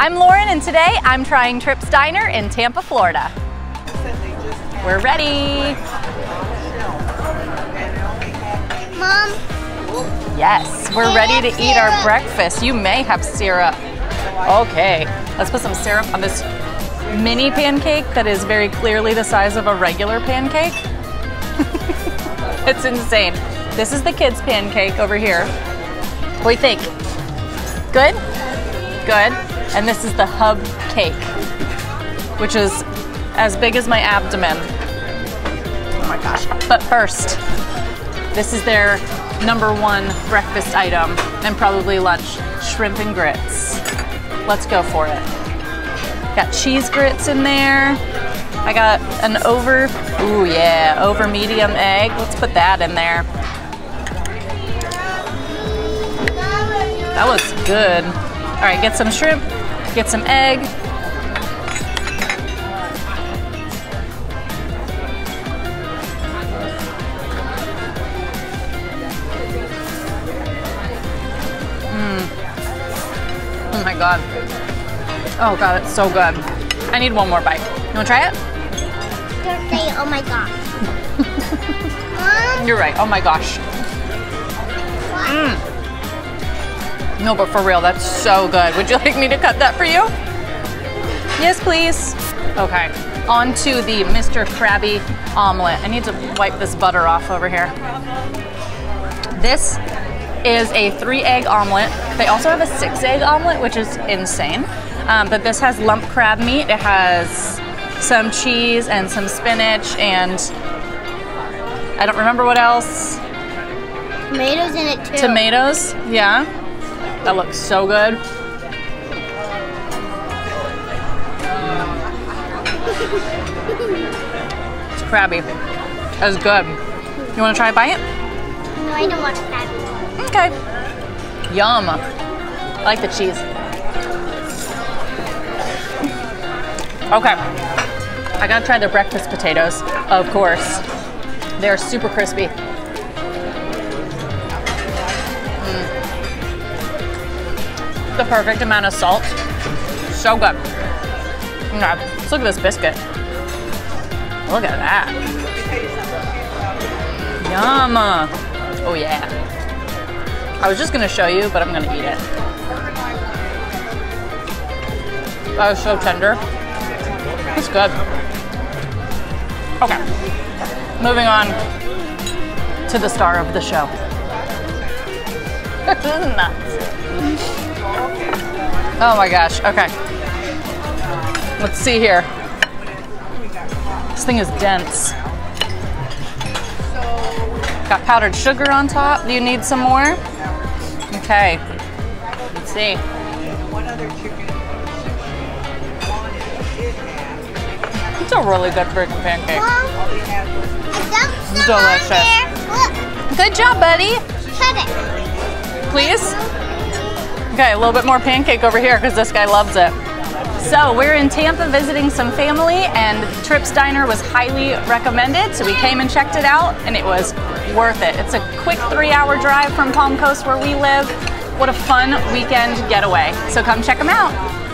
I'm Lauren and today I'm trying Trips Diner in Tampa, Florida. We're ready. Mom, Yes, we're ready to eat our breakfast. You may have syrup. Okay, let's put some syrup on this mini pancake that is very clearly the size of a regular pancake. it's insane. This is the kids' pancake over here. What do you think? Good? Good. And this is the hub cake, which is as big as my abdomen. Oh my gosh. But first, this is their number one breakfast item and probably lunch shrimp and grits. Let's go for it. Got cheese grits in there. I got an over, ooh yeah, over medium egg. Let's put that in there. That looks good. All right, get some shrimp, get some egg. Mm. Oh my god. Oh god, it's so good. I need one more bite. You wanna try it? don't say, oh my god. You're right. Oh my gosh. No, but for real, that's so good. Would you like me to cut that for you? Yes, please. Okay, on to the Mr. Krabby omelet. I need to wipe this butter off over here. This is a three egg omelet. They also have a six egg omelet, which is insane. Um, but this has lump crab meat. It has some cheese and some spinach and I don't remember what else. Tomatoes in it too. Tomatoes, yeah. That looks so good. It's crabby. That's good. You want to try a bite? No, I don't want crab. Okay. Yum. I like the cheese. Okay. I gotta try the breakfast potatoes, of course. They're super crispy. The perfect amount of salt. So good. Let's look at this biscuit. Look at that. Yum. Oh yeah. I was just gonna show you, but I'm gonna eat it. That was so tender. It's good. Okay. Moving on to the star of the show. this is nuts. Oh my gosh. Okay. Let's see here. This thing is dense. Got powdered sugar on top. Do you need some more? Okay. Let's see. It's a really good freaking pancake. Mom, I Delicious. Good job, buddy. Look, cut it. Please. Okay, a little bit more pancake over here because this guy loves it. So we're in Tampa visiting some family and Trips Diner was highly recommended. So we came and checked it out and it was worth it. It's a quick three hour drive from Palm Coast where we live. What a fun weekend getaway. So come check them out.